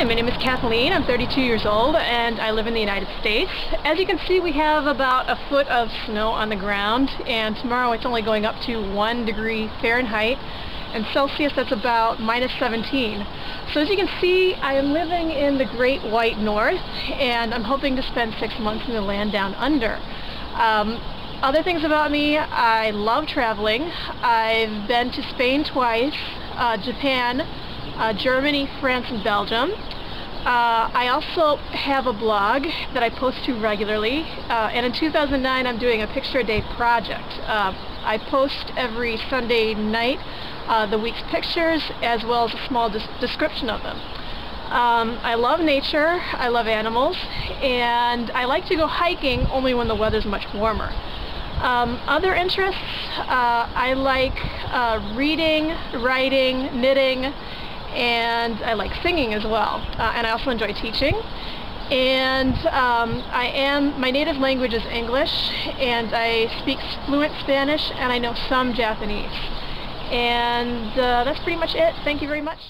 Hi, my name is Kathleen. I'm 32 years old and I live in the United States. As you can see, we have about a foot of snow on the ground and tomorrow it's only going up to 1 degree Fahrenheit and Celsius that's about minus 17. So as you can see, I am living in the Great White North and I'm hoping to spend six months in the land down under. Um, other things about me, I love traveling. I've been to Spain twice, uh, Japan, uh, Germany, France, and Belgium. Uh, I also have a blog that I post to regularly, uh, and in 2009 I'm doing a picture a day project. Uh, I post every Sunday night uh, the week's pictures as well as a small des description of them. Um, I love nature, I love animals, and I like to go hiking only when the weather's much warmer. Um, other interests, uh, I like reading, writing, knitting, and I like singing as well. Uh, and I also enjoy teaching. And um, I am, my native language is English, and I speak fluent Spanish, and I know some Japanese. And uh, that's pretty much it. Thank you very much.